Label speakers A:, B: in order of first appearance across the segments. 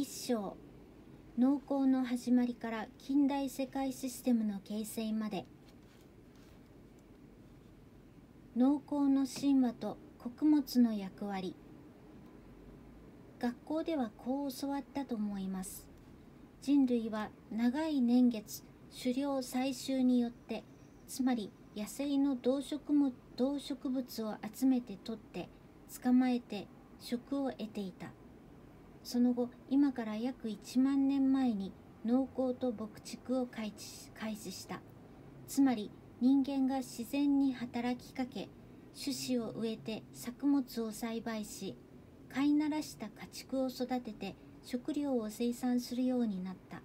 A: 一章。農耕の始まりから近代世界システムの形成まで。農耕の神話と穀物の役割。学校ではこう教わったと思います。人類は長い年月狩猟採集によってつまり野生の動植物動植物を集めて取って捕まえて食を得ていた。その後今から約1万年前に農耕と牧畜を開始した。つまり人間が自然に働きかけ種子を植えて作物を栽培し飼いならした家畜を育てて食料を生産するようになった。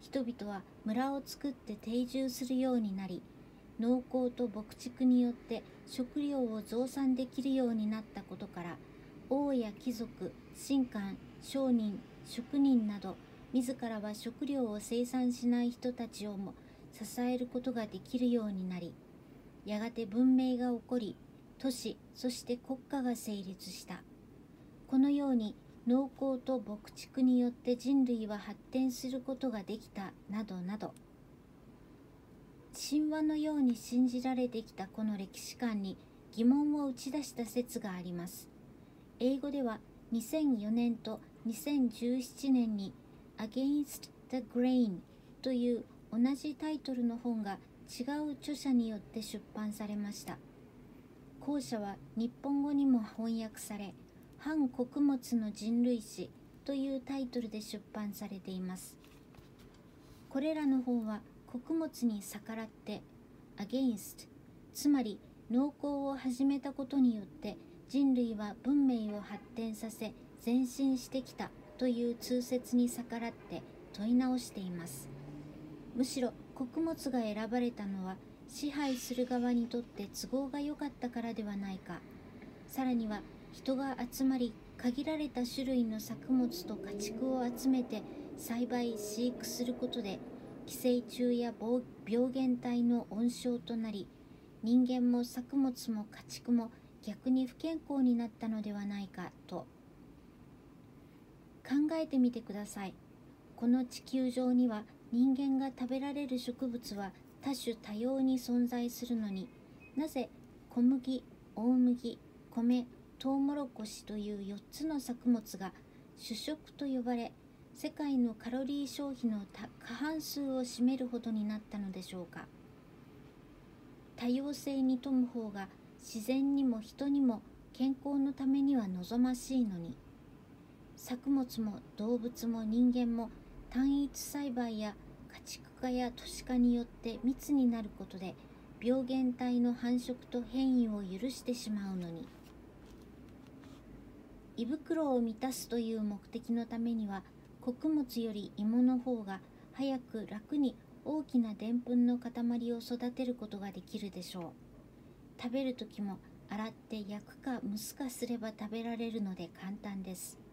A: 人々は村を作って定住するようになり農耕と牧畜によって食料を増産できるようになったことから王や貴族神官商人職人など自らは食料を生産しない人たちをも支えることができるようになりやがて文明が起こり都市そして国家が成立した。このように農耕と牧畜によって人類は発展することができたなどなど。神話のように信じられてきたこの歴史観に疑問を打ち出した説があります。英語では2004年と2017年に Against the Grain という同じタイトルの本が違う著者によって出版されました。後者は日本語にも翻訳され反穀物の人類史というタイトルで出版されています。これらの本は穀物に逆らって against つまり農耕を始めたことによって人類は文明を発展させ前進してきたという通説に逆らって問い直しています。むしろ穀物が選ばれたのは支配する側にとって都合が良かったからではないか。さらには人が集まり限られた種類の作物と家畜を集めて栽培飼育することで寄生虫や病原体の温床となり人間も作物も家畜も逆に不健康になったのではないかと考えてみてください。この地球上には人間が食べられる植物は多種多様に存在するのになぜ小麦大麦米トウモロコシという4つの作物が主食と呼ばれ世界のカロリー消費の過半数を占めるほどになったのでしょうか？多様性に富む方が自然にも人にも健康のためには望ましいのに作物も動物も人間も単一栽培や家畜化や都市化によって密になることで病原体の繁殖と変異を許してしまうのに。胃袋を満たすという目的のためには穀物より芋の方が早く楽に大きなでんぷんの塊を育てることができるでしょう。食べる時も洗って焼くか蒸すかすれば食べられるので簡単です。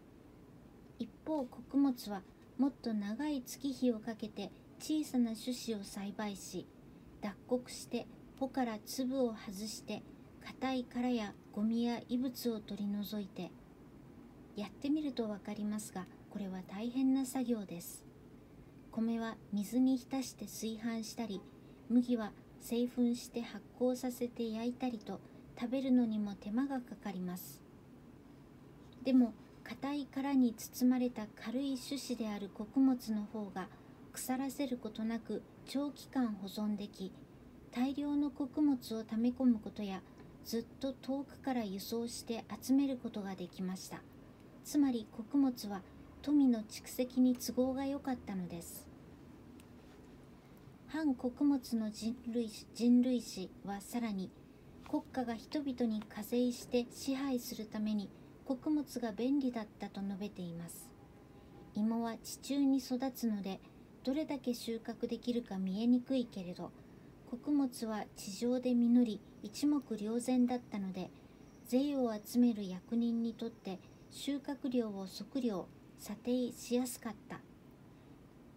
A: 一方穀物はもっと長い月日をかけて小さな種子を栽培し脱穀して穂から粒を外して硬い殻やゴミや異物を取り除いてやってみると分かりますがこれは大変な作業です。米は水に浸して炊飯したり麦は製粉して発酵させて焼いたりと食べるのにも手間がかかります。でも硬い殻に包まれた軽い種子である穀物の方が腐らせることなく長期間保存でき大量の穀物を溜め込むことやずっと遠くから輸送して集めることができました。つまり穀物は富の蓄積に都合が良かったのです。反穀物の人類人類史はさらに国家が人々に課税して支配するために穀物が便利だったと述べています。芋は地中に育つのでどれだけ収穫できるか見えにくいけれど穀物は地上で実り一目瞭然だったので税を集める役人にとって収穫量を測量査定しやすかった。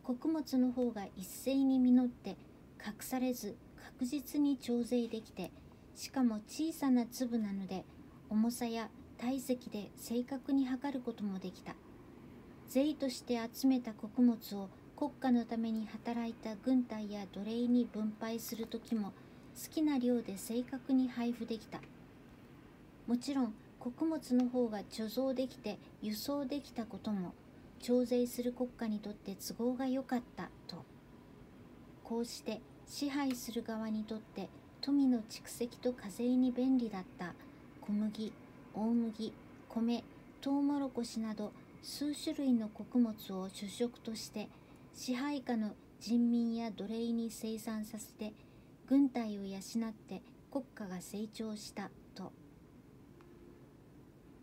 A: 穀物の方が一斉に実って隠されず確実に徴税できてしかも小さな粒なので重さや体積で正確に測ることもできた。税として集めた穀物を国家のために働いた軍隊や奴隷に分配する時も好きな量で正確に配布できた。もちろん穀物の方が貯蔵できて輸送できたことも徴税する国家にとって都合が良かったと。こうして支配する側にとって富の蓄積と課税に便利だった小麦。大麦米トウモロコシなど数種類の穀物を主食として支配下の人民や奴隷に生産させて軍隊を養って国家が成長したと。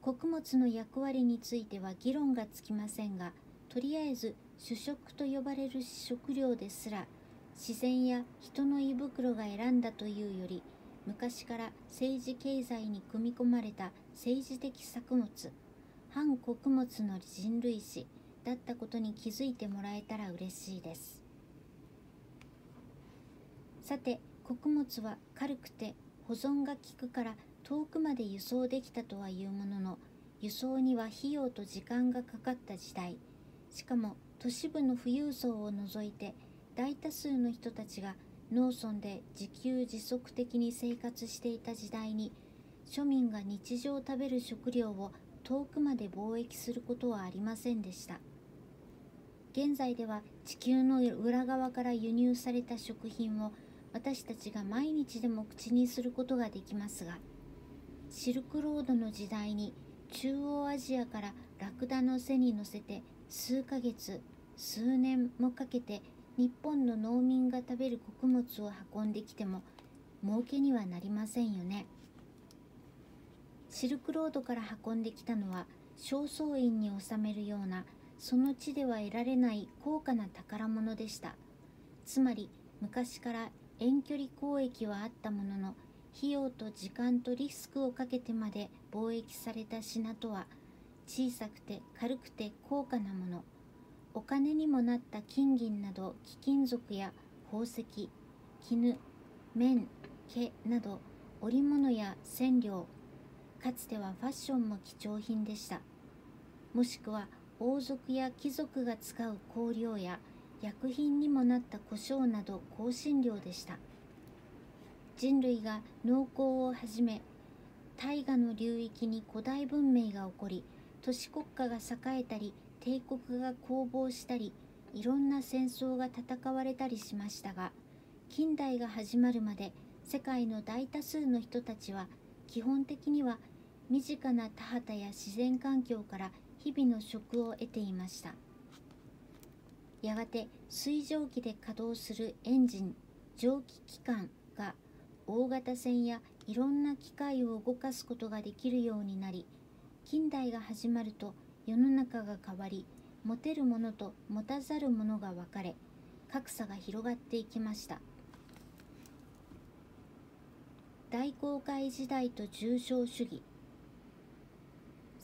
A: 穀物の役割については議論がつきませんがとりあえず主食と呼ばれる食料ですら自然や人の胃袋が選んだというより昔から政治経済に組み込まれた政治的作物反穀物の人類史だったことに気づいてもらえたら嬉しいです。さて穀物は軽くて保存が効くから遠くまで輸送できたとはいうものの輸送には費用と時間がかかった時代。しかも都市部の富裕層を除いて大多数の人たちが農村で自給自足的に生活していた時代に庶民が日常食べる食料を遠くまで貿易することはありませんでした現在では地球の裏側から輸入された食品を私たちが毎日でも口にすることができますがシルクロードの時代に中央アジアからラクダの背に乗せて数ヶ月数年もかけて日本の農民が食べる穀物を運んできても儲けにはなりませんよね。シルクロードから運んできたのは正倉院に収めるようなその地では得られない高価な宝物でした。つまり昔から遠距離交易はあったものの費用と時間とリスクをかけてまで貿易された品とは小さくて軽くて高価なもの。お金にもなった金銀など貴金属や宝石絹綿毛など織物や染料かつてはファッションも貴重品でした。もしくは王族や貴族が使う香料や薬品にもなった胡椒など香辛料でした。人類が農耕を始め大河の流域に古代文明が起こり都市国家が栄えたり帝国が攻防したりいろんな戦争が戦われたりしましたが近代が始まるまで世界の大多数の人たちは基本的には身近な田畑や自然環境から日々の食を得ていました。やがて水蒸気で稼働するエンジン蒸気機関が大型船やいろんな機械を動かすことができるようになり近代が始まると世の中が変わり持てるものと持たざるものが分かれ格差が広がっていきました。大航海時代と重商主義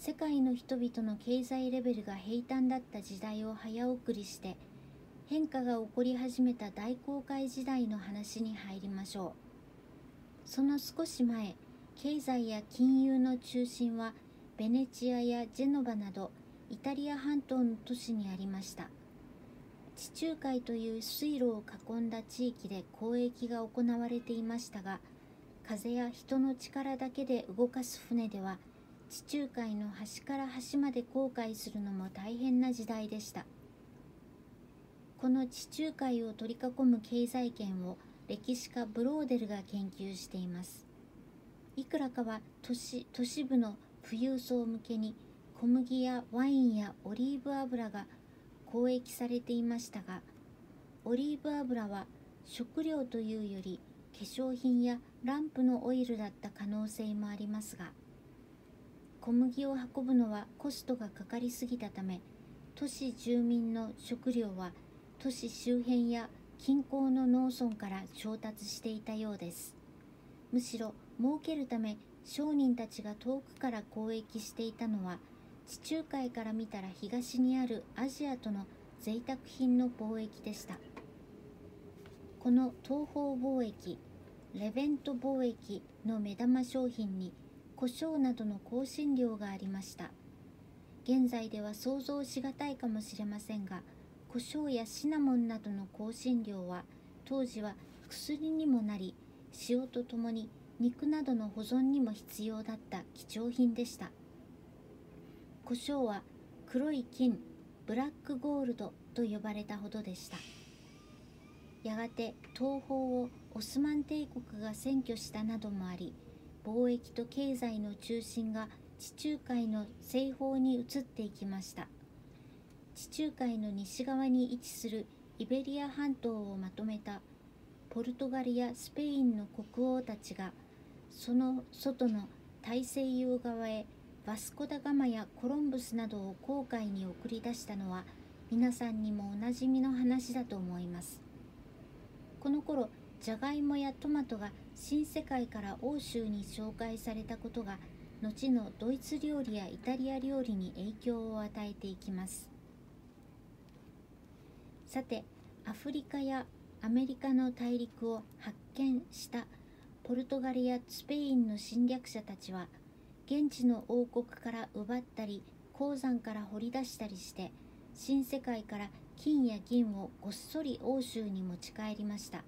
A: 世界の人々の経済レベルが平坦だった時代を早送りして変化が起こり始めた大航海時代の話に入りましょう。その少し前経済や金融の中心はベネチアやジェノバなどイタリア半島の都市にありました。地中海という水路を囲んだ地域で交易が行われていましたが風や人の力だけで動かす船では地中海の端から端まで航海するのも大変な時代でした。この地中海を取り囲む経済圏を歴史家ブローデルが研究しています。いくらかは都市都市部の富裕層向けに小麦やワインやオリーブ油が交易されていましたがオリーブ油は食料というより化粧品やランプのオイルだった可能性もありますが小麦を運ぶのはコストがかかりすぎたため都市住民の食料は都市周辺や近郊の農村から調達していたようです。むしろ儲けるため商人たちが遠くから交易していたのは地中海から見たら東にあるアジアとの贅沢品の貿易でした。この東方貿易レベント貿易の目玉商品に胡椒などの香辛料がありました。現在では想像しがたいかもしれませんが胡椒やシナモンなどの香辛料は当時は薬にもなり塩とともに肉などの保存にも必要だった貴重品でした。胡椒は黒い金ブラックゴールドと呼ばれたほどでした。やがて東方をオスマン帝国が占拠したなどもあり貿易と経済の中心が地中海の西方に移っていきました。地中海の西側に位置するイベリア半島をまとめたポルトガルやスペインの国王たちがその外の大西洋側へバスコ・ダ・ガマやコロンブスなどを航海に送り出したのは皆さんにもおなじみの話だと思います。この頃じゃがいもやトマトが新世界から欧州に紹介されたことが後のドイツ料理やイタリア料理に影響を与えていきます。さてアフリカやアメリカの大陸を発見したポルトガルやスペインの侵略者たちは現地の王国から奪ったり鉱山から掘り出したりして新世界から金や銀をごっそり欧州に持ち帰りました。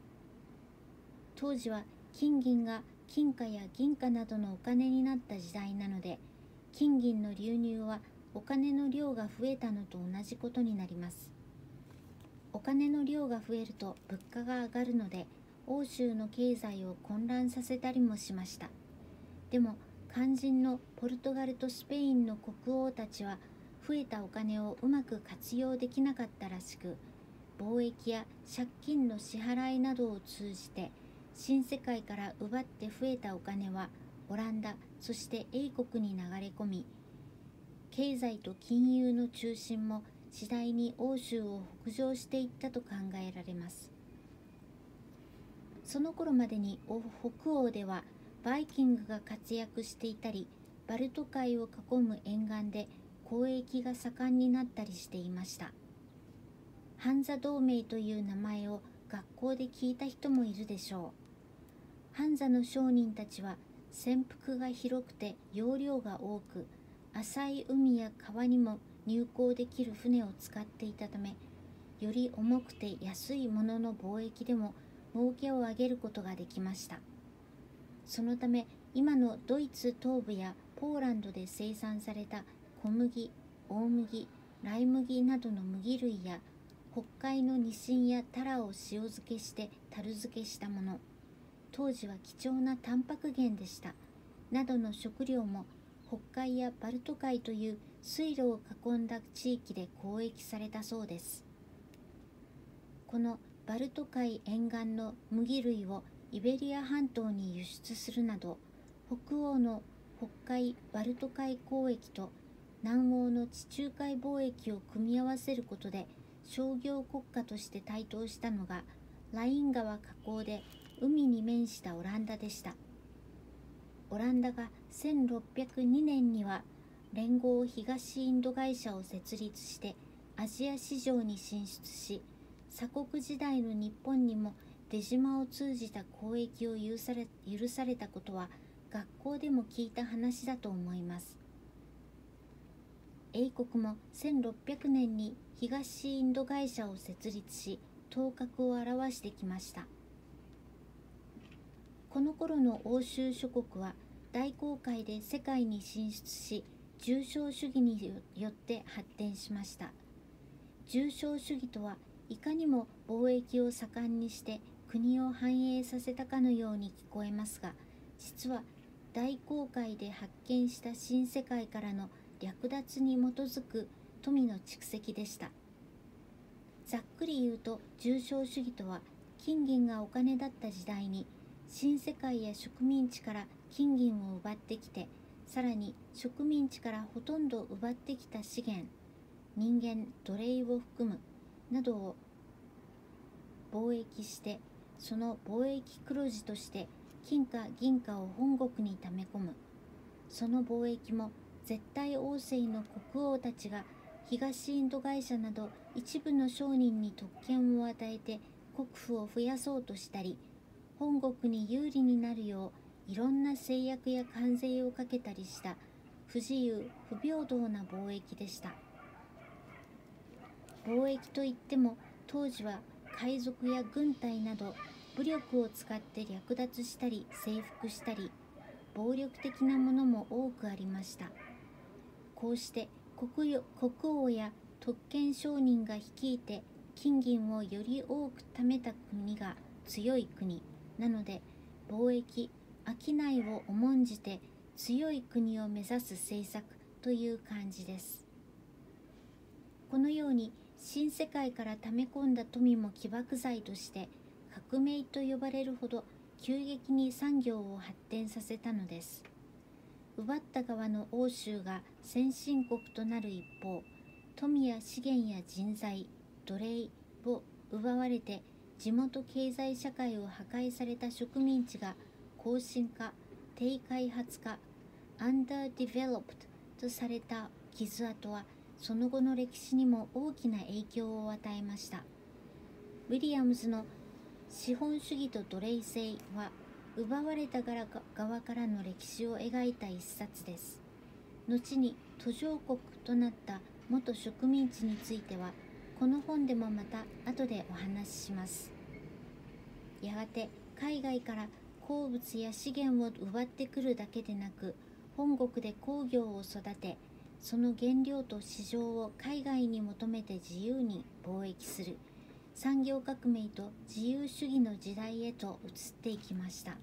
A: 当時は金銀が金貨や銀貨などのお金になった時代なので金銀の流入はお金の量が増えたのと同じことになります。お金の量が増えると物価が上がるので欧州の経済を混乱させたりもしました。でも肝心のポルトガルとスペインの国王たちは増えたお金をうまく活用できなかったらしく貿易や借金の支払いなどを通じて新世界から奪って増えたお金はオランダそして英国に流れ込み経済と金融の中心も次第に欧州を北上していったと考えられます。その頃までに北欧ではバイキングが活躍していたりバルト海を囲む沿岸で交易が盛んになったりしていました。ハンザ同盟という名前を学校で聞いた人もいるでしょう。ハンザの商人たちは潜伏が広くて容量が多く浅い海や川にも入港できる船を使っていたためより重くて安いものの貿易でも儲けを上げることができました。そのため今のドイツ東部やポーランドで生産された小麦大麦ライ麦などの麦類や北海のニシンやタラを塩漬けして樽漬けしたもの。当時は貴重なタンパク源でした。などの食料も北海やバルト海という水路を囲んだ地域で交易されたそうです。このバルト海沿岸の麦類をイベリア半島に輸出するなど北欧の北海バルト海交易と南欧の地中海貿易を組み合わせることで商業国家として台頭したのがライン川河口で海に面したオランダでした。オランダが1602年には連合東インド会社を設立してアジア市場に進出し鎖国時代の日本にも出島を通じた交易を許され許されたことは学校でも聞いた話だと思います。英国も1600年に東インド会社を設立し頭角を現してきました。この頃の欧州諸国は大航海で世界に進出し重商主義によって発展しました。重商主義とはいかにも貿易を盛んにして国を繁栄させたかのように聞こえますが実は大航海で発見した新世界からの略奪に基づく富の蓄積でした。ざっくり言うと重商主義とは金銀がお金だった時代に新世界や植民地から金銀を奪ってきてさらに植民地からほとんど奪ってきた資源人間奴隷を含むなどを貿易してその貿易黒字として金貨銀貨を本国に溜め込む。その貿易も絶対王政の国王たちが東インド会社など一部の商人に特権を与えて国府を増やそうとしたり本国に有利になるよういろんな制約や関税をかけたりした不自由不平等な貿易でした。貿易といっても当時は海賊や軍隊など武力を使って略奪したり征服したり暴力的なものも多くありました。こうして国王や特権商人が率いて金銀をより多く貯めた国が強い国。なので貿易商いを重んじて強い国を目指す政策という感じです。このように新世界から溜め込んだ富も起爆剤として革命と呼ばれるほど急激に産業を発展させたのです。奪った側の欧州が先進国となる一方富や資源や人材奴隷を奪われて地元経済社会を破壊された植民地が後進化低開発化 underdeveloped とされた傷跡はその後の歴史にも大きな影響を与えました。ウィリアムズの資本主義と奴隷制は奪われた側からの歴史を描いた一冊です。後に途上国となった元植民地についてはこの本でもまた後でお話ししますやがて海外から鉱物や資源を奪ってくるだけでなく本国で工業を育てその原料と市場を海外に求めて自由に貿易する産業革命と自由主義の時代へと移っていきました。